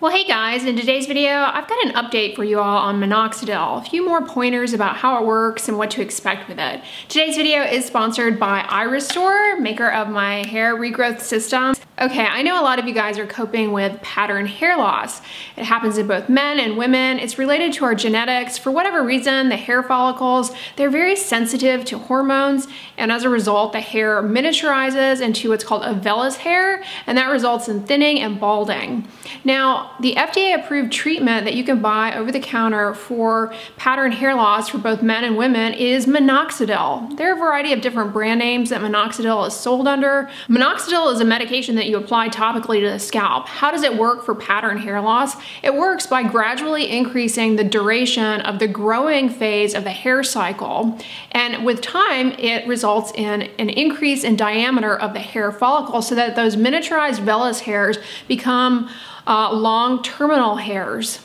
Well, hey guys, in today's video, I've got an update for you all on minoxidil, a few more pointers about how it works and what to expect with it. Today's video is sponsored by iRestore, maker of my hair regrowth system. Okay, I know a lot of you guys are coping with pattern hair loss. It happens in both men and women. It's related to our genetics. For whatever reason, the hair follicles, they're very sensitive to hormones, and as a result, the hair miniaturizes into what's called a vellus hair, and that results in thinning and balding. Now, the FDA approved treatment that you can buy over the counter for pattern hair loss for both men and women is minoxidil. There are a variety of different brand names that minoxidil is sold under. Minoxidil is a medication that you apply topically to the scalp. How does it work for pattern hair loss? It works by gradually increasing the duration of the growing phase of the hair cycle. And with time, it results in an increase in diameter of the hair follicle so that those miniaturized vellus hairs become uh, long terminal hairs.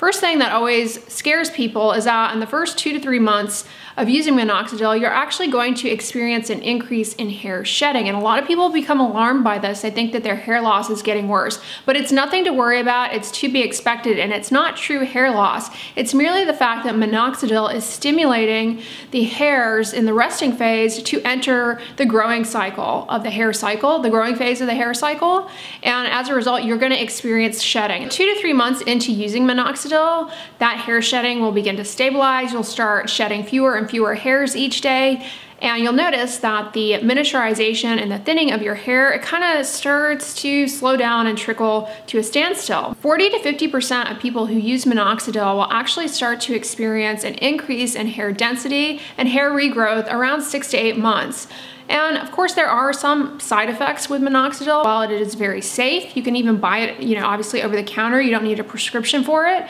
First thing that always scares people is that in the first two to three months of using minoxidil, you're actually going to experience an increase in hair shedding. And a lot of people become alarmed by this. They think that their hair loss is getting worse, but it's nothing to worry about. It's to be expected and it's not true hair loss. It's merely the fact that minoxidil is stimulating the hairs in the resting phase to enter the growing cycle of the hair cycle, the growing phase of the hair cycle. And as a result, you're gonna experience shedding. Two to three months into using minoxidil, that hair shedding will begin to stabilize. You'll start shedding fewer and fewer hairs each day. And you'll notice that the miniaturization and the thinning of your hair, it kind of starts to slow down and trickle to a standstill. 40 to 50% of people who use minoxidil will actually start to experience an increase in hair density and hair regrowth around six to eight months. And of course there are some side effects with minoxidil. While it is very safe, you can even buy it, you know, obviously over the counter, you don't need a prescription for it.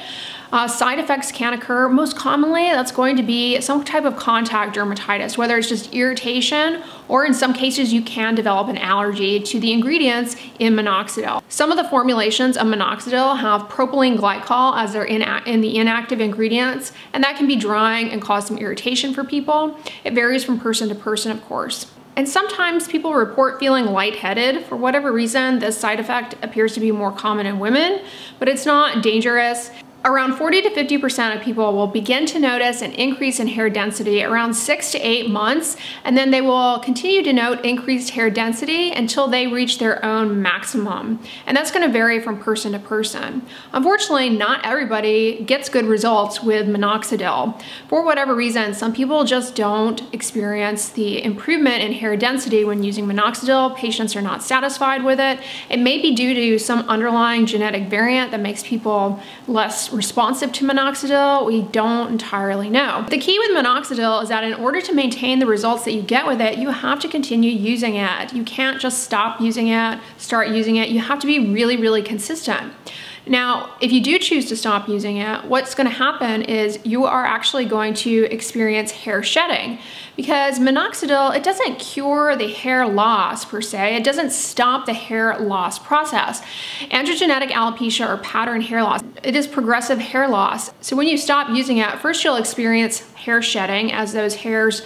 Uh, side effects can occur. Most commonly, that's going to be some type of contact dermatitis, whether it's just irritation or in some cases you can develop an allergy to the ingredients in minoxidil. Some of the formulations of minoxidil have propylene glycol as their in, in the inactive ingredients, and that can be drying and cause some irritation for people. It varies from person to person, of course. And sometimes people report feeling lightheaded. For whatever reason, this side effect appears to be more common in women, but it's not dangerous. Around 40 to 50% of people will begin to notice an increase in hair density around six to eight months, and then they will continue to note increased hair density until they reach their own maximum. And that's gonna vary from person to person. Unfortunately, not everybody gets good results with minoxidil. For whatever reason, some people just don't experience the improvement in hair density when using minoxidil. Patients are not satisfied with it. It may be due to some underlying genetic variant that makes people less responsive to minoxidil, we don't entirely know. The key with minoxidil is that in order to maintain the results that you get with it, you have to continue using it. You can't just stop using it, start using it. You have to be really, really consistent. Now, if you do choose to stop using it, what's gonna happen is you are actually going to experience hair shedding because minoxidil, it doesn't cure the hair loss per se. It doesn't stop the hair loss process. Androgenetic alopecia or pattern hair loss, it is progressive hair loss. So when you stop using it, first you'll experience hair shedding as those hairs,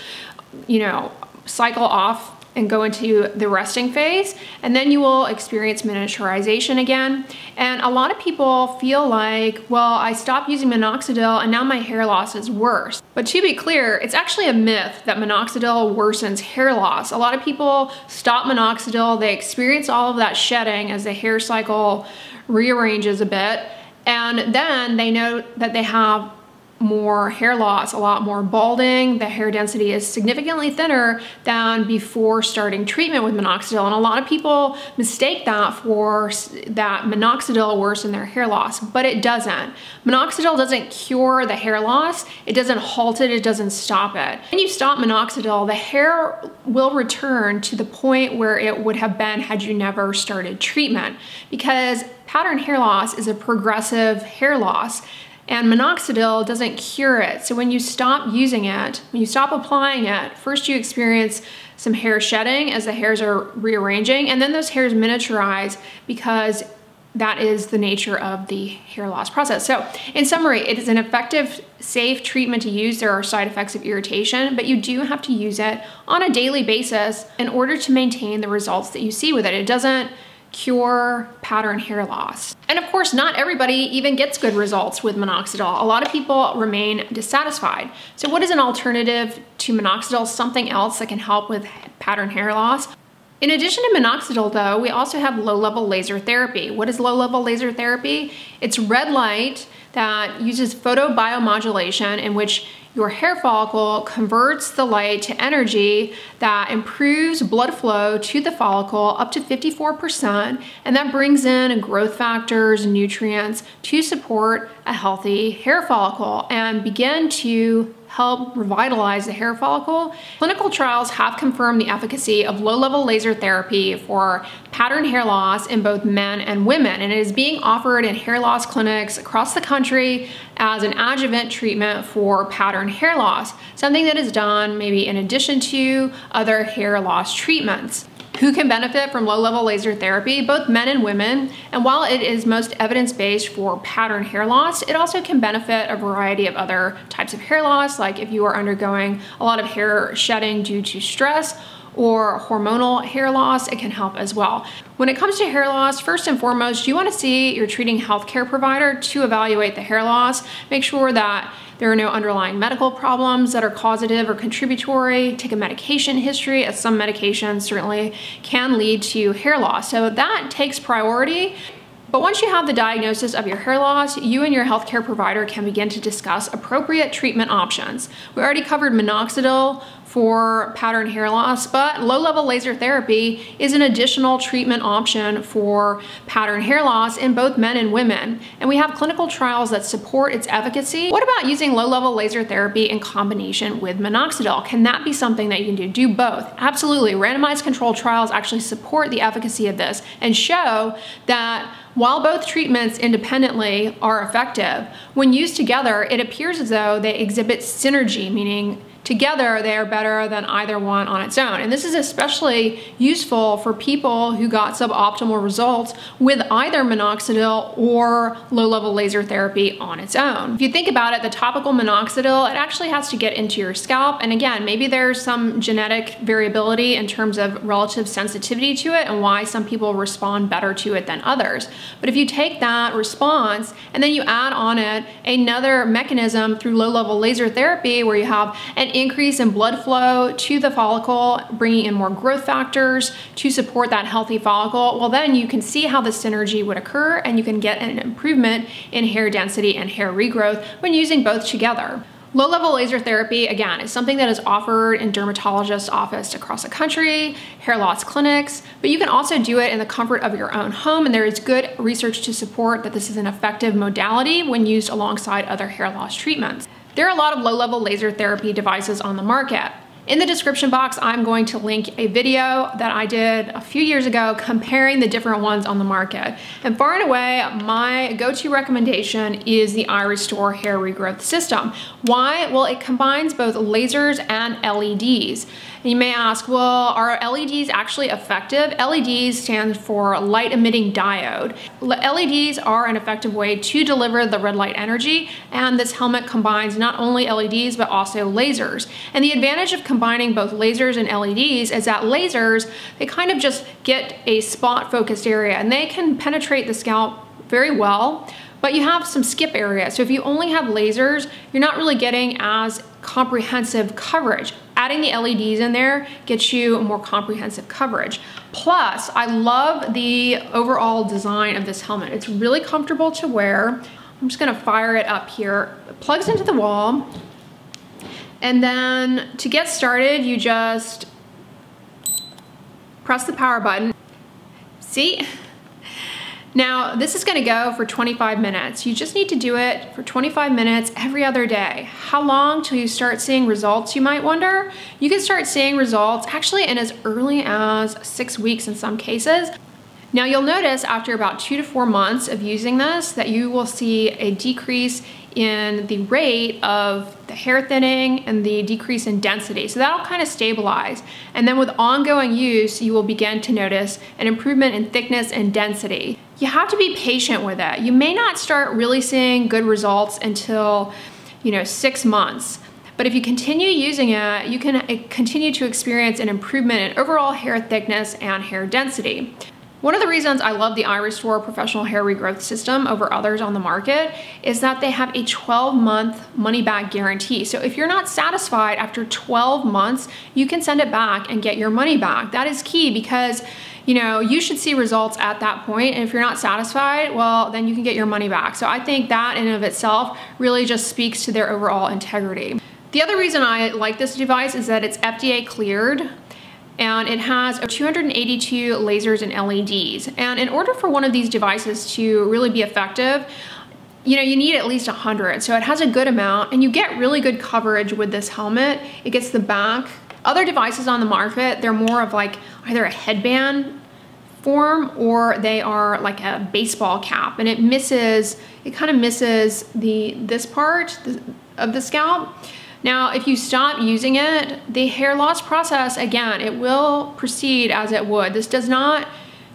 you know, cycle off and go into the resting phase and then you will experience miniaturization again. And a lot of people feel like well I stopped using minoxidil and now my hair loss is worse. But to be clear it's actually a myth that minoxidil worsens hair loss. A lot of people stop minoxidil they experience all of that shedding as the hair cycle rearranges a bit and then they know that they have more hair loss, a lot more balding. The hair density is significantly thinner than before starting treatment with minoxidil. And a lot of people mistake that for that minoxidil worsen their hair loss, but it doesn't. Minoxidil doesn't cure the hair loss. It doesn't halt it, it doesn't stop it. When you stop minoxidil, the hair will return to the point where it would have been had you never started treatment because pattern hair loss is a progressive hair loss and minoxidil doesn't cure it. So when you stop using it, when you stop applying it, first you experience some hair shedding as the hairs are rearranging, and then those hairs miniaturize because that is the nature of the hair loss process. So in summary, it is an effective, safe treatment to use. There are side effects of irritation, but you do have to use it on a daily basis in order to maintain the results that you see with it. It doesn't cure pattern hair loss. And of course, not everybody even gets good results with minoxidil. A lot of people remain dissatisfied. So what is an alternative to minoxidil? Something else that can help with pattern hair loss? In addition to minoxidil though, we also have low-level laser therapy. What is low-level laser therapy? It's red light that uses photobiomodulation in which your hair follicle converts the light to energy that improves blood flow to the follicle up to 54%, and that brings in growth factors, and nutrients to support a healthy hair follicle and begin to help revitalize the hair follicle. Clinical trials have confirmed the efficacy of low-level laser therapy for pattern hair loss in both men and women, and it is being offered in hair loss clinics across the country as an adjuvant treatment for pattern hair loss, something that is done maybe in addition to other hair loss treatments who can benefit from low-level laser therapy, both men and women. And while it is most evidence-based for pattern hair loss, it also can benefit a variety of other types of hair loss, like if you are undergoing a lot of hair shedding due to stress or hormonal hair loss, it can help as well. When it comes to hair loss, first and foremost, you wanna see your treating healthcare provider to evaluate the hair loss. Make sure that there are no underlying medical problems that are causative or contributory. Take a medication history, as some medications certainly can lead to hair loss. So that takes priority. But once you have the diagnosis of your hair loss, you and your healthcare provider can begin to discuss appropriate treatment options. We already covered minoxidil for pattern hair loss, but low-level laser therapy is an additional treatment option for pattern hair loss in both men and women. And we have clinical trials that support its efficacy. What about using low-level laser therapy in combination with minoxidil? Can that be something that you can do? Do both. Absolutely. Randomized controlled trials actually support the efficacy of this and show that while both treatments independently are effective, when used together, it appears as though they exhibit synergy, meaning together they are better than either one on its own. And this is especially useful for people who got suboptimal results with either minoxidil or low-level laser therapy on its own. If you think about it, the topical minoxidil, it actually has to get into your scalp. And again, maybe there's some genetic variability in terms of relative sensitivity to it and why some people respond better to it than others. But if you take that response and then you add on it another mechanism through low-level laser therapy where you have an increase in blood flow to the follicle, bringing in more growth factors to support that healthy follicle, well then you can see how the synergy would occur and you can get an improvement in hair density and hair regrowth when using both together. Low-level laser therapy, again, is something that is offered in dermatologist office across the country, hair loss clinics, but you can also do it in the comfort of your own home, and there is good research to support that this is an effective modality when used alongside other hair loss treatments. There are a lot of low-level laser therapy devices on the market. In the description box, I'm going to link a video that I did a few years ago comparing the different ones on the market. And far and away, my go-to recommendation is the iRestore Hair Regrowth System. Why? Well, it combines both lasers and LEDs. You may ask, well, are LEDs actually effective? LEDs stand for light emitting diode. LEDs are an effective way to deliver the red light energy, and this helmet combines not only LEDs, but also lasers. And the advantage of combining both lasers and LEDs is that lasers, they kind of just get a spot focused area and they can penetrate the scalp very well but you have some skip area. So if you only have lasers, you're not really getting as comprehensive coverage. Adding the LEDs in there gets you more comprehensive coverage. Plus, I love the overall design of this helmet. It's really comfortable to wear. I'm just gonna fire it up here. It plugs into the wall. And then to get started, you just press the power button. See, now, this is gonna go for 25 minutes. You just need to do it for 25 minutes every other day. How long till you start seeing results, you might wonder? You can start seeing results actually in as early as six weeks in some cases. Now you'll notice after about two to four months of using this that you will see a decrease in the rate of the hair thinning and the decrease in density. So that'll kind of stabilize. And then with ongoing use, you will begin to notice an improvement in thickness and density. You have to be patient with it. You may not start really seeing good results until, you know, six months. But if you continue using it, you can uh, continue to experience an improvement in overall hair thickness and hair density. One of the reasons I love the iRestore professional hair regrowth system over others on the market is that they have a 12 month money back guarantee. So if you're not satisfied after 12 months, you can send it back and get your money back. That is key because you know, you should see results at that point. And if you're not satisfied, well, then you can get your money back. So I think that in and of itself really just speaks to their overall integrity. The other reason I like this device is that it's FDA cleared and it has 282 lasers and LEDs. And in order for one of these devices to really be effective, you know, you need at least 100. So it has a good amount and you get really good coverage with this helmet. It gets the back. Other devices on the market, they're more of like either a headband form or they are like a baseball cap and it misses, it kind of misses the this part of the scalp. Now, if you stop using it, the hair loss process, again, it will proceed as it would. This does not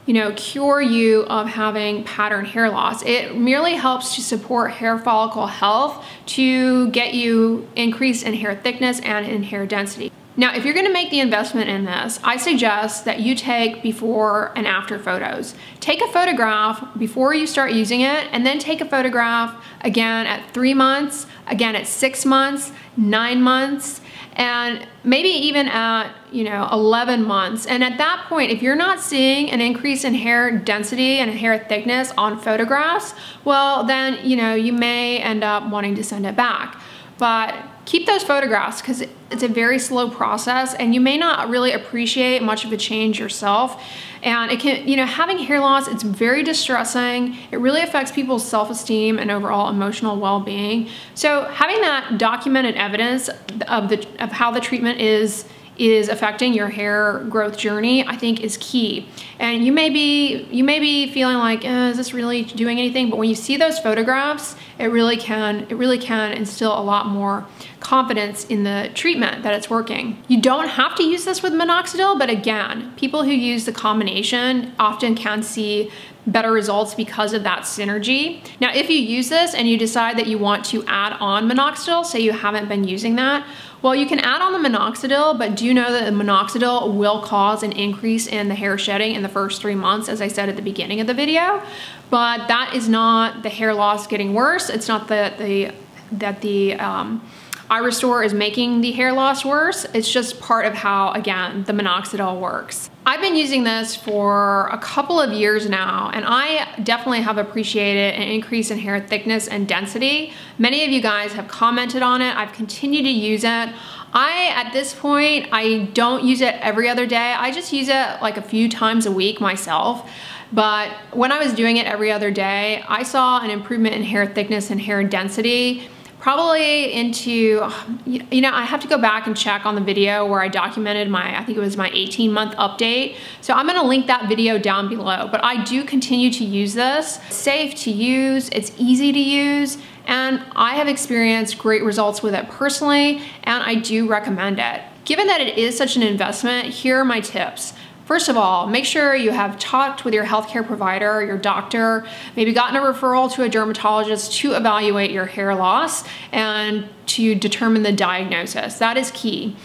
you know, cure you of having pattern hair loss. It merely helps to support hair follicle health to get you increase in hair thickness and in hair density. Now, if you're gonna make the investment in this, I suggest that you take before and after photos. Take a photograph before you start using it, and then take a photograph again at three months, again at six months, nine months, and maybe even at, you know, 11 months. And at that point, if you're not seeing an increase in hair density and hair thickness on photographs, well, then, you know, you may end up wanting to send it back. But keep those photographs because it's a very slow process and you may not really appreciate much of a change yourself. And it can, you know, having hair loss, it's very distressing. It really affects people's self-esteem and overall emotional well-being. So having that documented evidence of the of how the treatment is is affecting your hair growth journey, I think is key. And you may be you may be feeling like, eh, is this really doing anything? But when you see those photographs, it really can it really can instill a lot more confidence in the treatment that it's working. You don't have to use this with minoxidil, but again, people who use the combination often can see better results because of that synergy. Now, if you use this and you decide that you want to add on minoxidil, say you haven't been using that, well, you can add on the minoxidil, but do you know that the minoxidil will cause an increase in the hair shedding in the first three months, as I said at the beginning of the video. But that is not the hair loss getting worse. It's not that the, that the um, iRestore is making the hair loss worse. It's just part of how, again, the minoxidil works. I've been using this for a couple of years now, and I definitely have appreciated an increase in hair thickness and density. Many of you guys have commented on it. I've continued to use it. I, at this point, I don't use it every other day. I just use it like a few times a week myself. But when I was doing it every other day, I saw an improvement in hair thickness and hair density probably into, you know, I have to go back and check on the video where I documented my, I think it was my 18 month update. So I'm gonna link that video down below, but I do continue to use this. It's safe to use, it's easy to use, and I have experienced great results with it personally, and I do recommend it. Given that it is such an investment, here are my tips. First of all, make sure you have talked with your healthcare provider, your doctor, maybe gotten a referral to a dermatologist to evaluate your hair loss and to determine the diagnosis. That is key.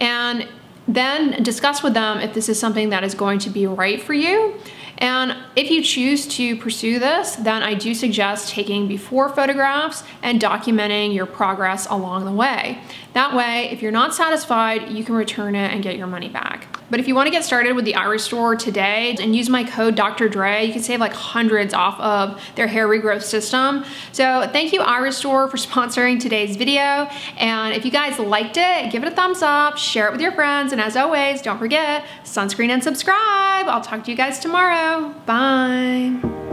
And then discuss with them if this is something that is going to be right for you. And if you choose to pursue this, then I do suggest taking before photographs and documenting your progress along the way. That way, if you're not satisfied, you can return it and get your money back. But if you wanna get started with the iRestore today and use my code Dr. Dray, you can save like hundreds off of their hair regrowth system. So thank you iRestore for sponsoring today's video. And if you guys liked it, give it a thumbs up, share it with your friends. And as always, don't forget, sunscreen and subscribe. I'll talk to you guys tomorrow. Bye.